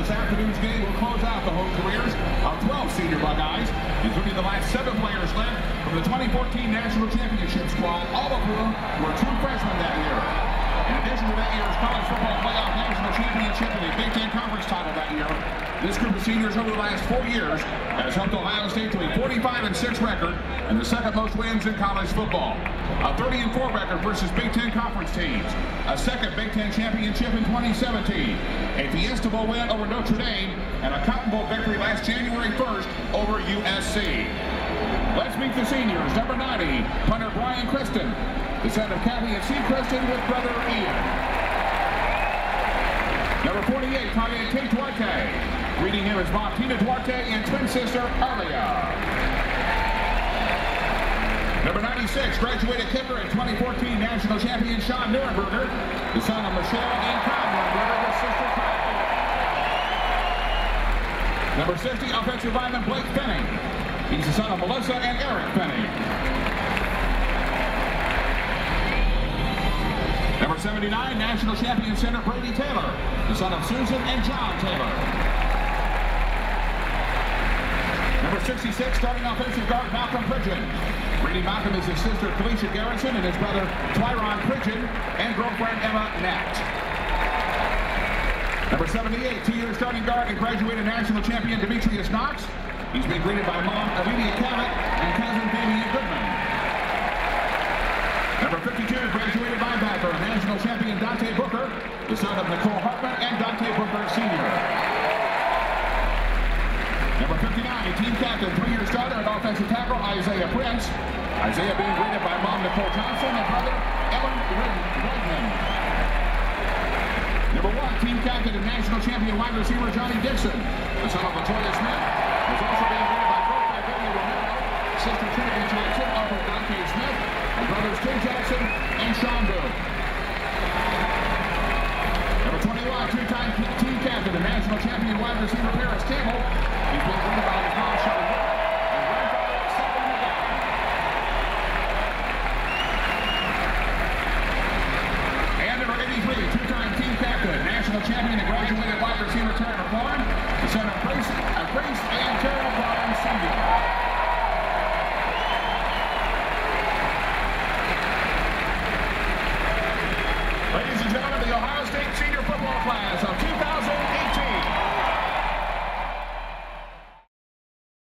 this afternoon's game will close out the home careers of 12 senior Buckeyes, including the last seven players left from the 2014 National Championship squad, all of whom were true freshmen that year. In addition to that year's college football playoff national championship and the Big Ten Conference title that year, this group of seniors over the last four years has helped Ohio State to a 45 and 6 record and the second most wins in college football. A 30 and 4 record versus Big Ten Conference teams. A second Big Ten championship in 2017. A Fiesta Bowl win over Notre Dame and a Cotton Bowl victory last January 1st over USC. Let's meet the seniors. Number 90, punter Brian Kristen. The son of Kathy and C. Kristen with brother Reading him is mom Tina Duarte and twin sister Arlia. Number 96, graduated kicker in 2014 national champion Sean Nuernberger, the son of Michelle and Kyle Nuernberger with sister Kyle. Number 60, offensive lineman Blake Fenning. He's the son of Melissa and Eric Fenning. Number 79, national champion center Brady Taylor, the son of Susan and John Taylor. Number 66, starting offensive guard Malcolm Pridgeon. Brady Malcolm is his sister Felicia Garrison and his brother Twyron Pridgeon and girlfriend Emma Nat. Number 78, two-year starting guard and graduated national champion Demetrius Knox. He's been greeted by mom Amelia Cabot and cousin Damian Goodman. Number 52, graduated linebacker, national champion Dante Booker, the son of Nicole Hartman and Dante Booker Sr. Number 59, team captain, three-year starter and offensive tackle Isaiah Prince. Isaiah being greeted by mom Nicole Johnson and brother Ellen Redman. Number one, team captain and national champion wide receiver Johnnie Dixon, the son of Latoya Smith, is also being greeted by both by Billy Romero, sister Trinity Jackson, uncle Dante Smith, and brothers Tim Jackson and Sean Boone. Number 21, two-time team captain and national champion wide receiver Parris Campbell. He's been greeted by his mom, Shelly Wood, and grandfather, Sally McGowan. And number 83, two-time team captain, national champion and graduated wide receiver Terry McLaurin, the son of Grace, Grace and McLaurin.